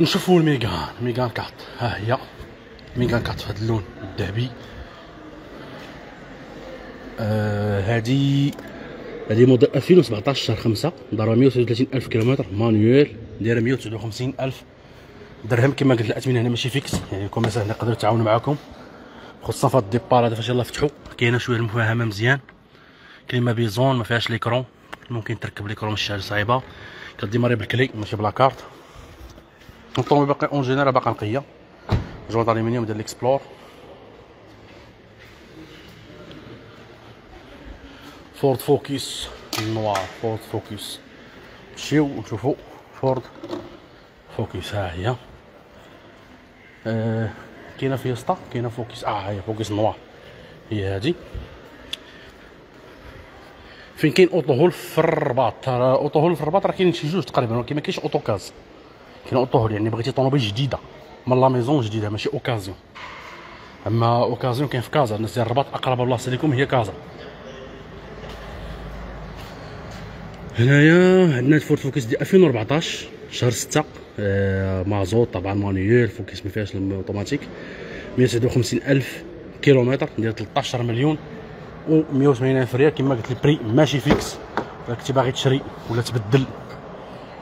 نشوفوا الميغان ميغان quatre. ها هي. ميغان quatre في هذا اللون الذهبي. آه هذه هذه موديل 2017 شهر 5 دارها 133 ألف كيلومتر manuelle دايرة 159 ألف درهم كما قلت الاثمنه هنا ماشي fixe. يعني les commerciaux هنا يقدروا يتعاونوا معاكم. خصوصا في ال départ هذا فاش يلاه فتحوا كاينة شوية المفاهمة مزيان. كلمة besoin ما فيهاش l'écran. ممكن تركب l'écran حاجة صعيبة. كت démarrer بالكلي ماشي بلا كارت الطوموبيل باقي en général باقا نقيه jantes aluminium ديال الإكسبلور. فورد فوكس noir فورد فوكس. نمشيو نشوفو. فورد فوكس ها هي. آه كاينة فيستا كاينة فوكس آه هي فوكس noir. هي هادي. فين كاين اوتو هول في الرباط؟ اوتو هول في الرباط راه كاين شي جوج تقريبا ولكن ما كاينش اوتو هول يعني بغيتي طوموبيل جديده من la maison جديده ماشي occasion اما occasion كاين في كازا الناس ديال الرباط اقرب بلاصه لكم هي كازا هنايا عندنا فورد فوكس ديال 2014 شهر 6 آه مازوت طبعا manuelle فوكس ما فيهاش الاوتوماتيك 159 الف كيلومتر ديال 13 مليون و 180 الف ريال كما قلت ال prix ماشي fixe الا كنتي باغي تشري ولا تبدل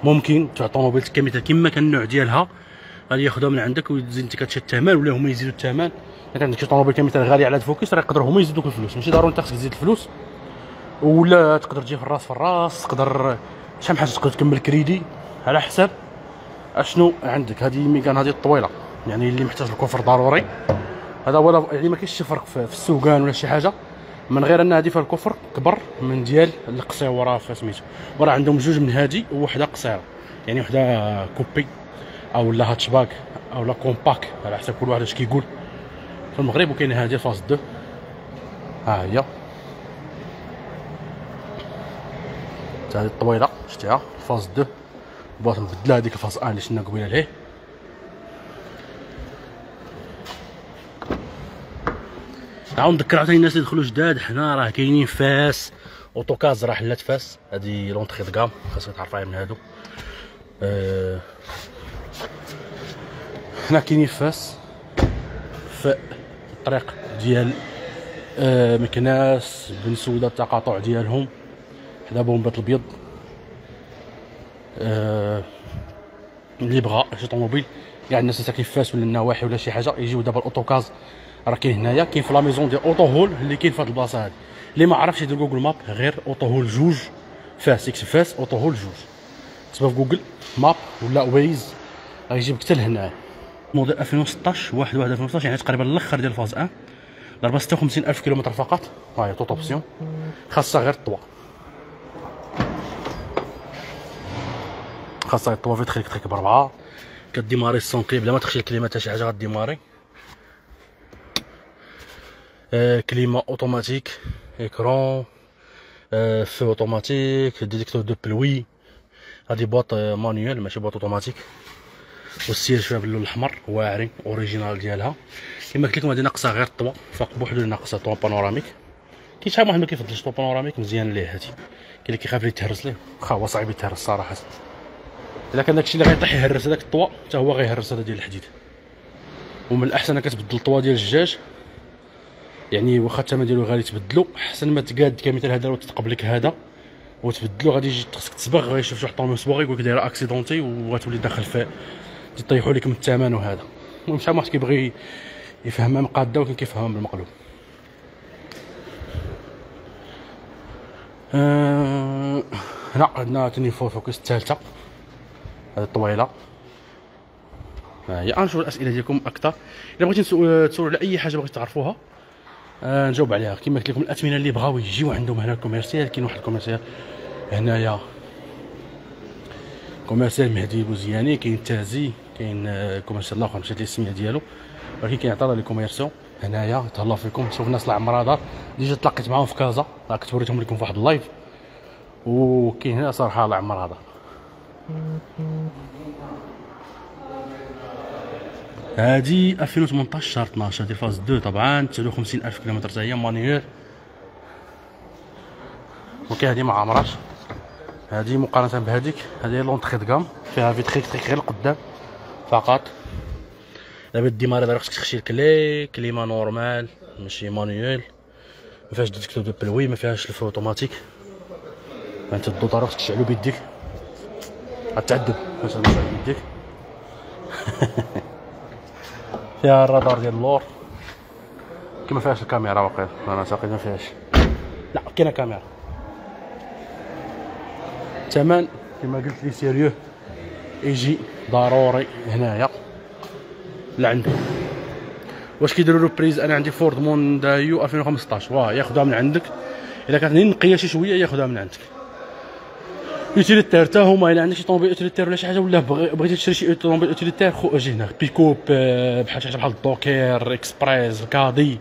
ممكن تاع طوموبيل كمثال كما كان النوع ديالها. غادي ياخذها من عندك وتزيد انت كتشد الثمن ولا هما يزيدوا الثمن. الا عندك شي طوموبيل كمثال غالي على الفوكس راه يقدروا هما يزيدوك الفلوس. ماشي ضروري انت خصك تزيد الفلوس. ولا تقدر تجي في الراس في الراس تقدر شحال من حاجة تقدر تكمل كريدي. على حساب أشنو عندك. هذه ميكان هذه الطويلة. يعني اللي محتاج ال coffre ضروري. هذا ولا يعني ما كاينش شي فرق في السوقان ولا شي حاجة. من غير أن هذه فيها ال coffre كبر من ديال القصيرة سميتو. وراه عندهم جوج من هذه وحده قصيرة. يعني وحدة coupé أو لا هاتشباك أو لا compact على حسب كل واحد اش كيقول. في المغرب وكاين هذه phase deux. ها هي. هذه الطويلة شتيها phase deux. بغات نبدلها هذيك ال phase un اللي شفنا قبيلة ليه. عاود نذكر عاوتاني الناس اللي دخلوا جداد حنا راه كاينين فاس. اوتوكاز راه حلات فاس. هادي l'entrée de gamme خاصك تعرفها من هادو. أه حنا كاينين فاس. في الطريق ديال أه مكناس بن سوده التقاطع ديالهم. حدا بومبات البيض. أه اللي بغى شي طوموبيل. كاع الناس اللي ساكنين في فاس ولا النواحي ولا شي حاجة يجيو دابا الاوتوكاز راه كاين هنايا كاين في la maison ديال أوتو هول اللي كاين في هاد البلاصة هادي. اللي ما عرفش يدير جوجل ماب غير أوتو هول جوج فاس Ex فاس أوتو هول جوج. كتبها في جوجل ماب ولا ويز غيجيبك حتى لهنا موديل 2016 1 1 2016 يعني تقريبا الأخر ديال phase 1 ضربة 56 ألف كيلومتر فقط. ها هي toutes options. خاصها غير ال toit خاصها ال toit vitres électriques بربعه كت démarrer sans clé بلا ما تخشي ال clé حتى شي حاجة غ démarrer clima automatique écran آه feux automatiques détecteur de pluie هادي boîte manuelle ماشي boîte automatique والسير شوية باللون الاحمر واعرين original ديالها كما قلت لكم هادي ناقصه غير ال toit فوق بوحدو ناقصه toit panoramique كاين شحال واحد ما كيفضلش toit panoramique مزيان ليه هادي كاين اللي كيخاف ليه يتهرس ليه واخا هو صعيب يتهرس صراحة الا كان داكشي اللي غيطيح يهرس هذاك ال toit حتى هو غيهرس هذا ديال الحديد ومن الاحسن كتبدل ال toit ديال الجاج يعني واخا الثمن ديالو غالي تبدلو احسن ما تقاد كمثال هذا وتتقبلك هذا. وتبدلو غادي يجي خصك تصبغ غيشوف شي واحد طوموبيل صبوغ يقول لك دايره accidentée وغتولي داخل في تيطيحوا لك من الثمن وهذا. المهم شحال واحد كيبغي يفهمها مقادة وكاين كيفهمها بالمقلوب. آه هنا عندنا تاني فورد فوكس الثالثة هذه الطويلة. ها هي. الأسئلة ديالكم أكثر. إلا بغيتي تسولوا على أي حاجة بغيتي تعرفوها آه نجاوب عليها. كما قلت لكم الأثمنة اللي بغاو يجيو عندهم هنا ال commercial. كاين واحد ال commercial هنايا. commercial مهدي بوزياني كاين تازي كاين آه commercial الآخر مشات لي السمية ديالو. ولكن كاين عطانا لي commission هنايا تهلا فيكم. شوف الناس العمرها دار déjà تلاقيت معاهم في كازا. كنت وريتهم لكم في واحد ال live. وكاين هنا صراحة الله عمرها دار هادي 2018 شهر 12 هادي phase 2 طبعا 59 ألف كيلومتر حتى هي manuelle. وكاين هادي ما عمرهاش. هادي مقارنة بهاديك هادي l'entrée de gamme فيها vitres électriques غير القدام فقط. دابا ال démarrer دابا خصك تخشي ال clé clima normale ماشي manuelle ما فيهاش détecteur de pluie ما فيهاش ال feux automatiques. انت الدوطار خصك تشعلو بيديك. غتعذب. باش تشعل بيديك فيها الرادار ديال اللور. كما فيهاش الكاميرا واقيلا. أنا تقريبا ما فيهاش. لا كاينة كاميرا. الثمن كما قلت لي sérieux. يجي ضروري هنايا. لعندو واش كيديروا له reprise أنا عندي فورد مونديو 2015 واه ياخذها من عندك. إلا كانت نقية شي شوية ياخذها من عندك. utilitaire حتى هما الا عندك شي طوموبيل utilitaire ولا شي حاجة ولا بغيتي تشري شي طوموبيل utilitaire خو أجي هنا بيكوب بحال شي حاجة بحال الدوكير اكسبريس الكادي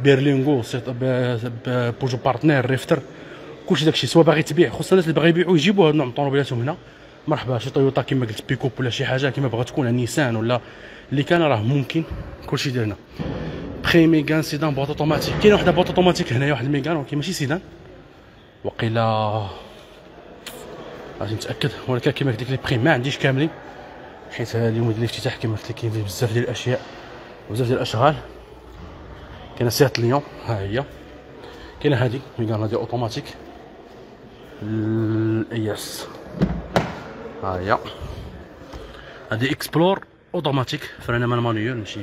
بيرلينغو بوجو بارتنير ريفتر كلشي داكشي soit باغي تبيع خصوصا الناس اللي باغي يبيعوا يجيبوا هاد النوع من الطوموبيلاتهم هنا مرحبا شي طويوطا كما قلت بيكوب ولا شي حاجة كما بغات تكون نيسان ولا اللي كان راه ممكن كلشي ديال هنا prix Mégane sedan boîte automatique كاين واحد boîte automatique هنايا واحد ال Mégane ولكن ماشي سيدان وقيلا غادي نتأكد. ولكن كما قلت لك les prix ما عنديش كاملين. حيت اليوم ديال الافتتاح كما قلت لك كاين بزاف ديال الأشياء. بزاف ديال الأشغال. كاينة Seat Leon ها هي. كاينة هادي. Mégane هادي اوتوماتيك الاياس ها هي. هادي Explore automatique frein à main manuel ماشي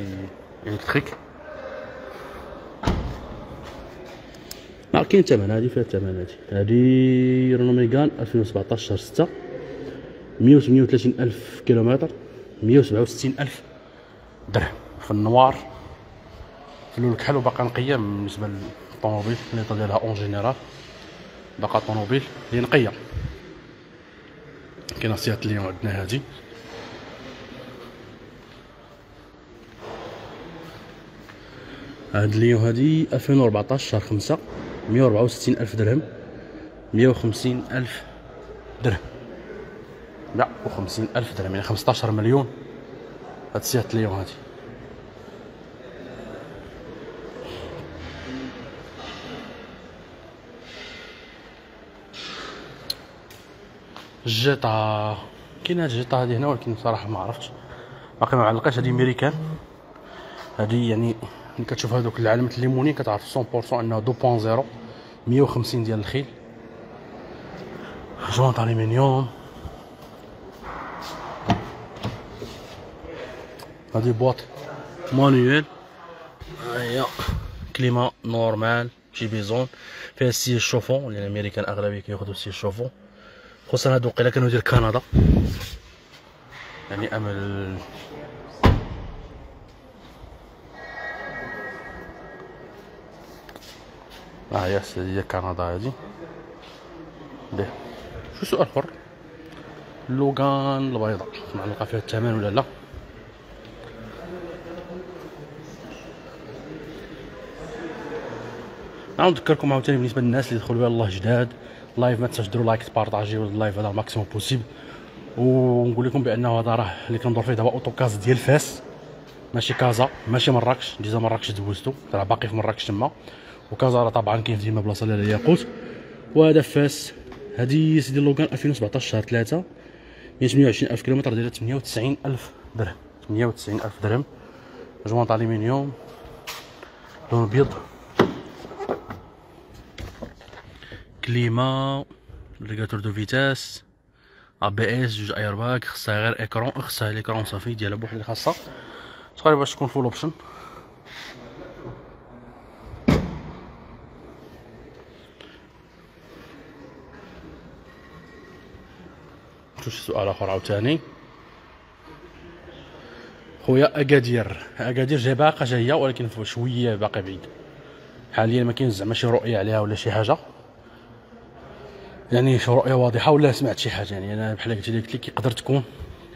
électrique كاين الثمن هادي فيها الثمن هادي. هادي Renault Mégane 2017 شهر 6 138 ألف كيلومتر 167 ألف درهم. في ال noir في الأول كحل وباقا نقية بالنسبة للطوموبيل اللي ديالها en général. باقا طوموبيل اللي نقية. كاينة سيات ليون عندنا هادي. هاد ليون هادي 2014 شهر 5 164 ألف درهم. 150 ألف درهم. لا وخمسين ألف درهم يعني 15 مليون. هاد سيات ليون هادي. ال Jetta كاين هاد ال Jetta هادي هنا ولكن صراحة ما عرفتش. باقي ما علقاش هادي ميريكان هادي يعني ملي كتشوف هذوك العلامات الليموني كتعرف 100% انه 2.0 150 ديال الخيل. jantes aluminium هادي boîte manuelle. هي clima normale ماشي bizone. فيها السي شوفون لأن الأمريكان اغلبيه كياخذوا السي شوفون. خصوصا هادو قيلا كانوا ديال كندا. يعني أمل آه ياس هي كندا هادي به شو سؤال حر لوغان البيضاء معلقه فيها الثمن ولا لا نعاود نذكركم عاوتاني بالنسبة للناس اللي دخلوا الله جداد live ما تنساوش ديروا like تبارطاجيو ال live هذا ال maximum possible ونقول لكم بانه هذا راه اللي كندور فيه دابا Autocaz ديال فاس ماشي كازا ماشي مراكش déjà مراكش دوزتو راه باقي في مراكش تما وكازا طبعا كاين ديما بلاصه لاله الياقوت وهذا فاس هذه Dacia Logan 2017 شهر 3 128 ألف كيلومتر دايره 98 ألف درهم. 98 ألف درهم. jantes aluminium لون ابيض clima régulateur de vitesse ABS جوج اير باك خصها غير écran خصها l'écran صافي ديالها بوحدها خاصة. تقريبا باش تكون full option شي سؤال آخر عاوتاني خويا أكادير. أكادير جاي باقا جاية ولكن شوية باقي بعيد. حاليا ما كاينش زعما شي رؤية عليها ولا شي حاجة؟ يعني شي رؤية واضحة ولا سمعت شي حاجة؟ يعني أنا بحال قلت لك يقدر تكون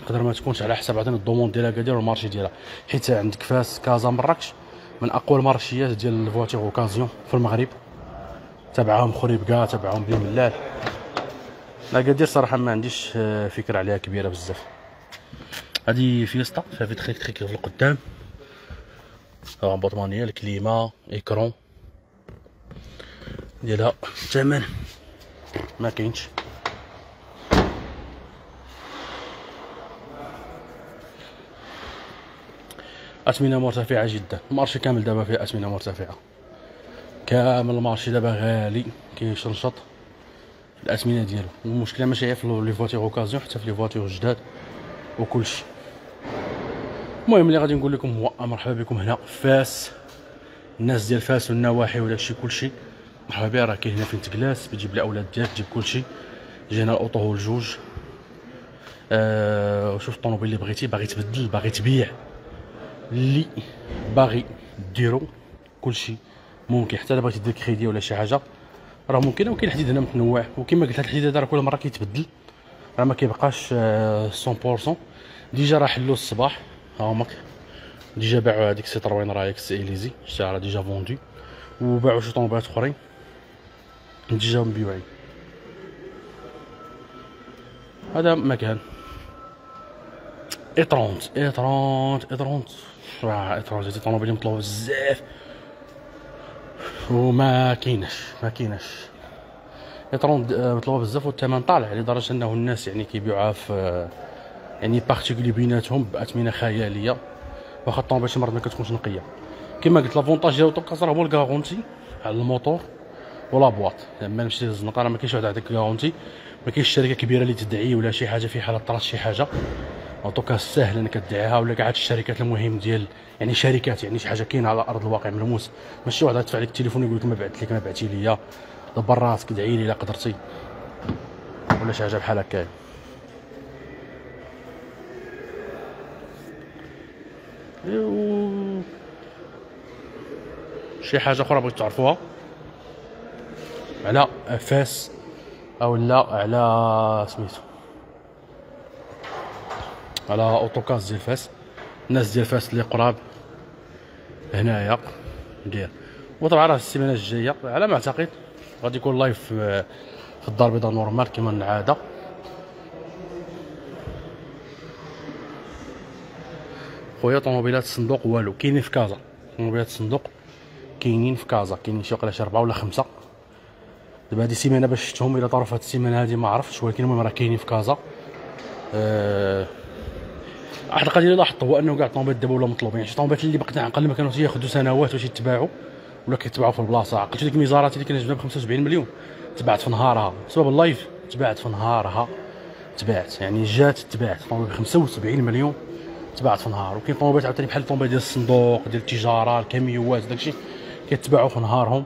يقدر ما تكونش على حسب عطينا ال demande ديال أكادير وال marché ديالها. حيت عندك فاس كازا مراكش من أقوى المارشيات ديال ال voitures occasion في المغرب. تبعهم خريبكا تبعهم بني ملال. اكادير صراحة ما عنديش آه، فكرة عليها كبيرة بزاف. هذه Fiesta فيها vitres électriques في القدام. boîte manuelle ال clima écran ديالها. الثمن ما كاينش. أثمنة مرتفعة جدا. ال marché كامل دابا فيه أثمنة مرتفعة. كامل ال marché دابا غالي. كيشنشط. الاثمنه ديالو. المشكلة ماشي غير في les voitures occasion حتى في les voitures جداد وكلشي. المهم اللي غادي نقول لكم هو مرحبا بكم هنا فاس. الناس ديال فاس والنواحي وداكشي كلشي. مرحبا بها راه كاين هنا فين تجلس بتجيب الأولاد ديالك تجيب كلشي. جينا الأوطو هو الجوج آه وشوف الطوموبيل اللي بغيتي باغي تبدل باغي تبيع. اللي باغي ديرو كلشي. ممكن حتى إلا بغيتي دير كريدي ولا شي حاجة. راه ممكن وكاين الحديد هنا متنوع وكما قلت الحديد هذا كل مرة كيتبدل راه ما كيبقاش 100% déjà راه حلو الصباح ها هما. déjà باعوا هذيك سيتروين راه C-Élysée شتيها راه déjà vendu وباعوا شي طوموبيلات أخرين. déjà مبيوعين. هذا مكان. i30 i30 i30 راه i30 هذه طوموبيل مطلوبة بزاف. وما كايناش ما كايناش i30 مطلوبة بزاف والثمن طالع لدرجة أنه الناس يعني كيبيعوها في يعني particulier بيناتهم بأثمنة خيالية واخا الطوموبيل شي مرات ما كتكونش نقية. كما قلت l'avantage ديال Autocaz راه هو ال garantie على الموتور ولا boîte. لما نمشي للزنقه راه ما كاينش واحد يعطيك ال garantie ما كاينش شركة كبيرة اللي تدعي ولا شي حاجة في حالة طرات شي حاجة. اوتوكاس ساهل إنك تدعيها ولا كاع الشركات المهم ديال يعني شركات يعني شي حاجة كاينة على أرض الواقع. ملموس ماشي واحد يدفع لك التليفون يقول لك ما بعثت لك ما بعتي ليا. دبر راسك دعي لي إلا قدرتي. ولا شي حاجة بحال هكايا و... شي حاجة أخرى بغيت تعرفوها؟ على فاس أو لا على سميتو. على Autocaz ديال فاس الناس ديال فاس اللي قراب هنايا ندير. وطبعا راه السيمانة الجاية على ما أعتقد غادي يكون live في الدار البيضاء normal كما العادة. خويا طوموبيلات الصندوق والو كاينين في كازا. طوموبيلات الصندوق كاينين في كازا كاينين شي وقيلا شي أربعة ولا خمسة. دابا هادي السيمانه باش شفتهم إلا طرف هاد السيمانة هادي ما عرفتش ولكن المهم راه كاينين في كازا. أه واحد القضية اللي لاحظت هو أنه كاع الطوموبيلات دابا ولا مطلوبين. يعني شي طوموبيلات اللي بقيت نعقل ما كانوا ياخذوا سنوات باش يتباعوا ولا كيتباعوا في البلاصة. عقلت ديك ال Maserati اللي كنا جبنا ب 75 مليون. تباعت في نهارها. بسبب ال live تباعت في نهارها. تباعت يعني جات تباعت طوموبيل ب 75 مليون تباعت في نهار. وكاين طوموبيلات عاوتاني بحال الطوموبيل ديال الصندوق ديال التجارة الكاميوات داكشي كيتباعوا في نهارهم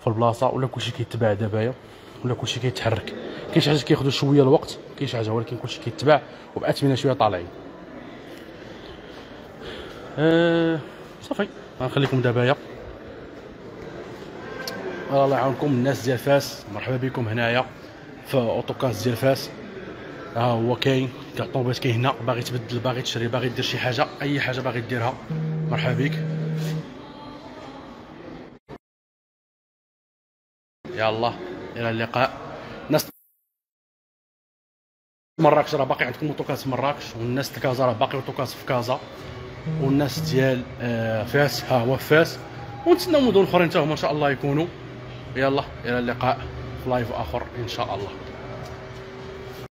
في البلاصة ولا كلشي كيتباع دابايا ولا كلشي كيتحرك. كاين شي حاجات كياخذوا شوية الوقت كاين شي حاجة ولكن كلشي كيتباع وباثمنه شوية طالعين. أه صافي. غنخليكم دابايا الله يعاونكم. الناس ديال فاس مرحبا بكم هنايا. في Autocaz ديال فاس. ها هو كاين كاع كاين هنا. باغي تبدل باغي تشري باغي دير شي حاجة. أي حاجة باغي ديرها. مرحبا بك. يلا إلى اللقاء. ناس مراكش راه باقي عندكم اوتوكاس مراكش. والناس كازا راه باقي اوتوكاس في كازا. والناس ديال آه، فاس ها هو فاس. ونتسناو مدن اخرين حتى هما إن شاء الله يكونوا. يلا إلى اللقاء في لايف آخر إن شاء الله.